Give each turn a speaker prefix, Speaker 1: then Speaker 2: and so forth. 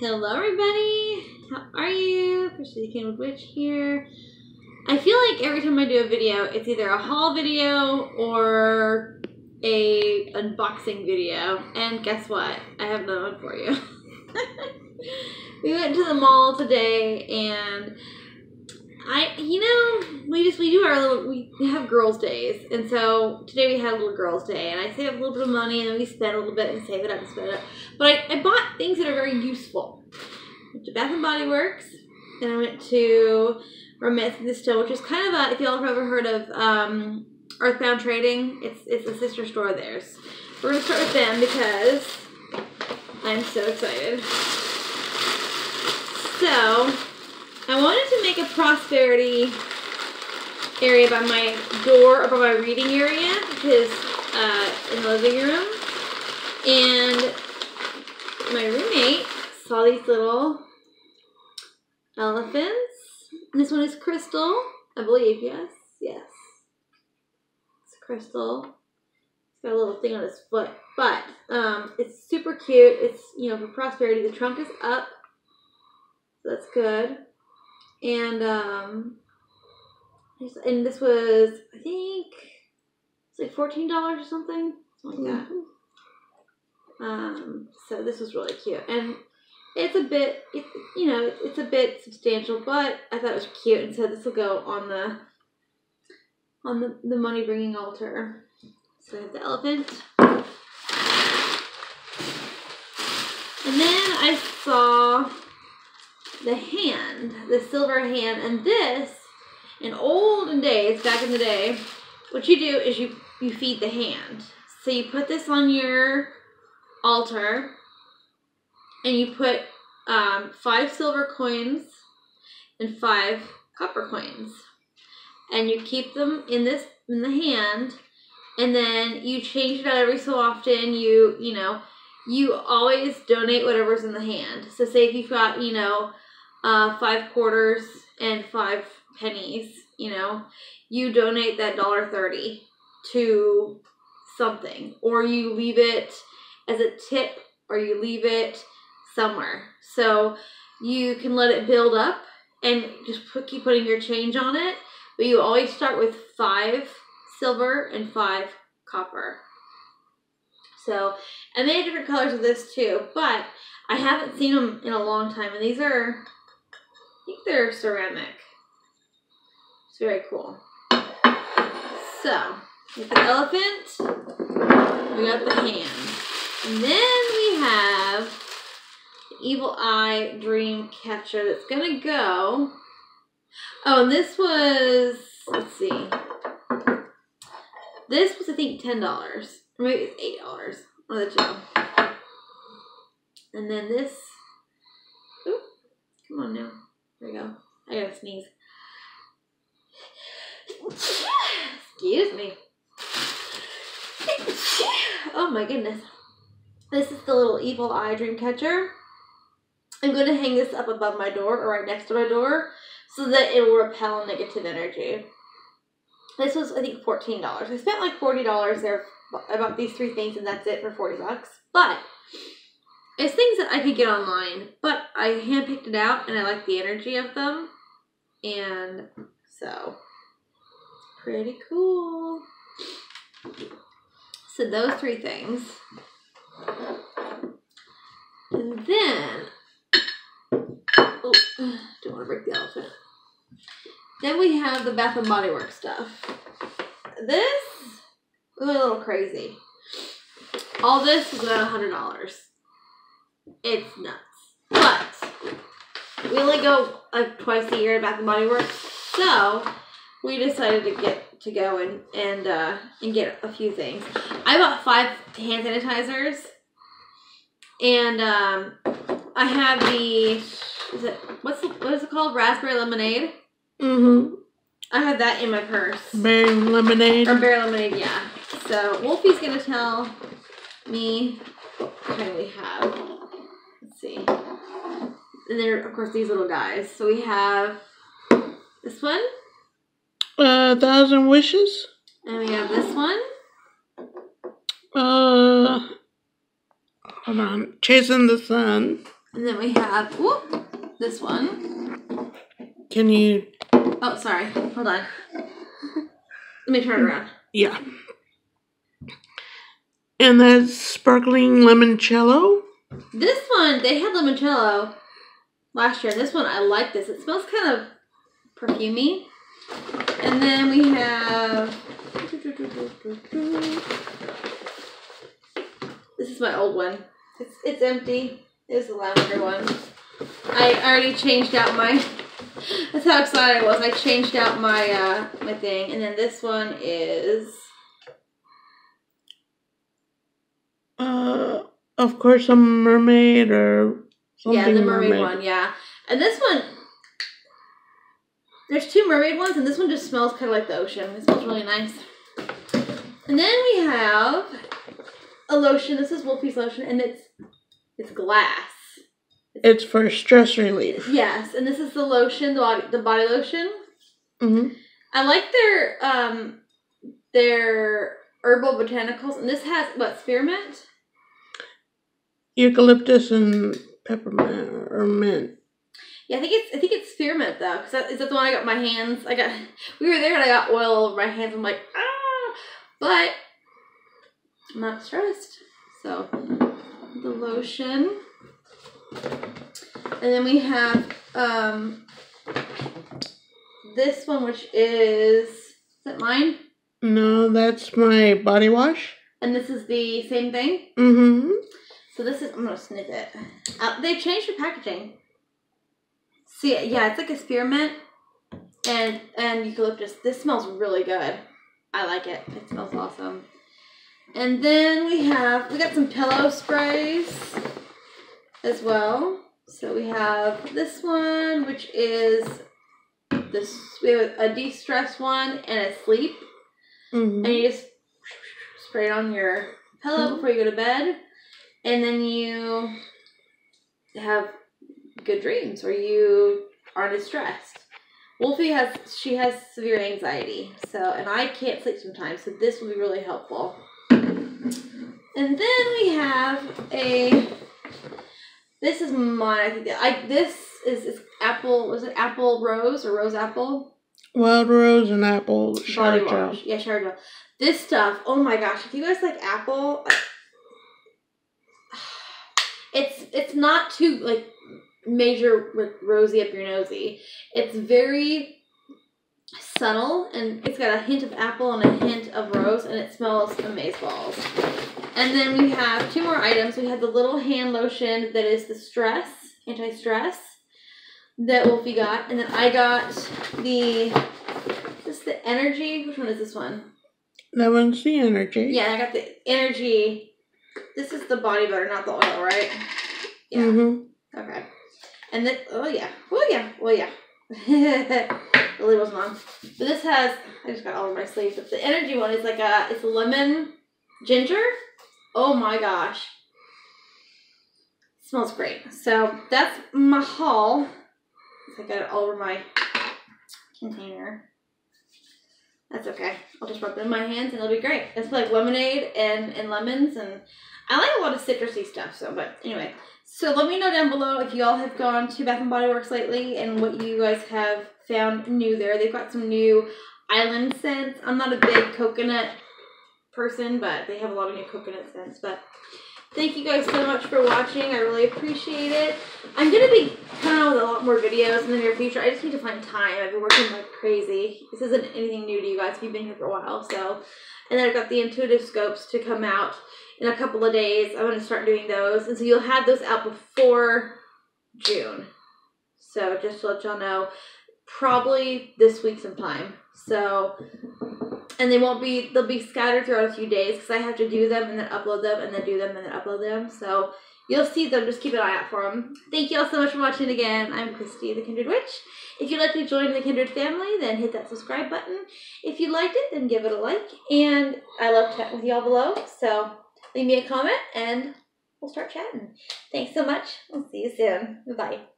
Speaker 1: Hello, everybody. How are you? Christy the Kindred Witch here. I feel like every time I do a video, it's either a haul video or a unboxing video. And guess what? I have another one for you. we went to the mall today, and I, you know, we just we do our little we have girls' days, and so today we had a little girls' day, and I save a little bit of money, and then we spend a little bit and save it up and spend it up. But I, I bought things that are very useful. Went to Bath and Body Works, and I went to in the Still, which is kind of a if y'all have ever heard of um, Earthbound Trading, it's it's a sister store of theirs. We're gonna start with them because I'm so excited. So I wanted to make a prosperity area by my door or by my reading area, because uh, in the living room. And my roommate saw these little elephants. This one is crystal, I believe. Yes, yes. It's crystal. It's got a little thing on his foot, but um, it's super cute. It's you know for prosperity. The trunk is up, so that's good. And um, and this was I think it's like fourteen dollars or something, something like that. Um, so this was really cute, and it's a bit, it, you know, it's a bit substantial, but I thought it was cute, and so this will go on the on the, the money bringing altar. So I have the elephant. And then I saw the hand, the silver hand, and this, in olden days, back in the day, what you do is you, you feed the hand. So you put this on your altar, and you put um, five silver coins and five copper coins. And you keep them in this in the hand, and then you change it out every so often. You you know, you always donate whatever's in the hand. So say if you've got, you know, uh, five quarters and five pennies, you know, you donate that dollar thirty to something, or you leave it as a tip, or you leave it somewhere. So you can let it build up and just put, keep putting your change on it, but you always start with five silver and five copper. So, and they have different colors of this too, but I haven't seen them in a long time, and these are, I think they're ceramic. It's very cool. So, with the elephant, we got the hand. And then we have the Evil Eye Dream Catcher that's gonna go. Oh, and this was, let's see. This was, I think, $10. Maybe it's $8. One of the two. And then this. Oop, come on now. There we go. I gotta sneeze. Excuse me. Oh my goodness. This is the little evil eye dream catcher. I'm going to hang this up above my door or right next to my door so that it will repel negative energy. This was, I think, $14. I spent like $40 there. I bought these three things and that's it for 40 bucks. But it's things that I could get online, but I handpicked it out and I like the energy of them. And so, pretty cool. So those three things. And then, oh, don't want to break the elephant. Then we have the Bath and Body Works stuff. This a little crazy. All this was about a hundred dollars. It's nuts. But we only go like twice a year at Bath and Body Works, so we decided to get to go and and uh, and get a few things. I bought five hand sanitizers, and um, I have the is it what's the, what is it called raspberry lemonade.
Speaker 2: Mm-hmm.
Speaker 1: I have that in my purse.
Speaker 2: Berry lemonade.
Speaker 1: Or berry lemonade, yeah. So Wolfie's gonna tell me what kind we have. See. And there, of course, these little guys. So we have this one,
Speaker 2: Uh, thousand wishes.
Speaker 1: and we have this one,
Speaker 2: Uh, hold on. Chasing the sun.
Speaker 1: And then we have whoop, this one.
Speaker 2: Can you?
Speaker 1: Oh, sorry. Hold on. Let me turn it around.
Speaker 2: Yeah. And that's sparkling limoncello.
Speaker 1: This one, they had limoncello last year. This one, I like this. It smells kind of perfumey. And then we have. This is my old one. It's it's empty. It was the lavender one. I already changed out my. That's how excited I was. I changed out my uh my thing, and then this one is.
Speaker 2: Uh, of course, a mermaid or something.
Speaker 1: yeah, the mermaid, one. Yeah, and this one. There's two mermaid ones, and this one just smells kind of like the ocean. It smells really nice. And then we have a lotion. This is Wolfie's lotion, and it's it's glass.
Speaker 2: It's for stress relief.
Speaker 1: Yes, and this is the lotion, the body, the body lotion.
Speaker 2: hmm
Speaker 1: I like their um their herbal botanicals, and this has what spearmint.
Speaker 2: Eucalyptus and peppermint or mint.
Speaker 1: Yeah, I think it's I think it's spearmint though, because that, is that the one I got my hands. I got we were there and I got oil all over my hands. I'm like ah, but I'm not stressed. So the lotion, and then we have um this one, which is is that mine?
Speaker 2: No, that's my body wash.
Speaker 1: And this is the same thing.
Speaker 2: Mm-hmm.
Speaker 1: So this is I'm gonna sniff it. Uh, they changed the packaging. See, yeah, it's like a spearmint and and eucalyptus. This smells really good. I like it. It smells awesome. And then we have we got some pillow sprays as well. So we have this one, which is this we have a de-stress one and a sleep.
Speaker 2: Mm-hmm.
Speaker 1: And you just spray it on your pillow
Speaker 2: Mhm.
Speaker 1: before you go to bed. And then you have good dreams or you aren't as stressed. Wolfie has she has severe anxiety, so and I can't sleep sometimes, so this will be really helpful. And then we have a this is mine. I think I this is, is apple was it apple rose or rose apple?
Speaker 2: Wild rose and apple shower
Speaker 1: body
Speaker 2: gel.
Speaker 1: wash. Yeah, shower gel. This stuff, oh my gosh, if you guys like apple, it's it's not too like major rosy up your nosy. It's very subtle and it's got a hint of apple and a hint of rose and it smells amazeballs. And then we have two more items. We have the little hand lotion that is the stress, anti-stress that Wolfie got. And then I got the this is the energy. Which one is this one?
Speaker 2: That one's the energy.
Speaker 1: Yeah, I got the energy. This is the body butter, not the oil, right? Yeah.
Speaker 2: Mm-hmm.
Speaker 1: Okay. And then, oh yeah, oh yeah, oh yeah. the label's on. But this has, I just got all over my sleeve. But the energy one is like a, it's lemon ginger. Oh my gosh. smells great. So that's my haul. I got it all over my container. That's okay. I'll just rub it in my hands and it'll be great. It's like lemonade and, and lemons and I like a lot of citrusy stuff, so but anyway. So let me know down below if y'all have gone to Bath and Body Works lately and what you guys have found new there. They've got some new island scents. I'm not a big coconut person, but they have a lot of new coconut scents. But thank you guys so much for watching. I really appreciate it. I'm gonna be coming out with a lot more videos in the near future. I just need to find time. I've been working like crazy. This isn't anything new to you guys if you've been here for a while. So, and then I've got the intuitive scopes to come out in a couple of days. I'm going to start doing those. And so you'll have those out before June. So just to let y'all know, probably this week sometime. So, and they won't be, they'll be scattered throughout a few days because I have to do them and then upload them and then do them and then upload them. So you'll see them. Just keep an eye out for them. Thank you all so much for watching again. I'm Christy, the Kindred Witch. If you'd like to join the Kindred family, then hit that subscribe button. If you liked it, then give it a like. And I love chatting with y'all below. So leave me a comment and we'll start chatting. Thanks so much. We'll see you soon. Bye.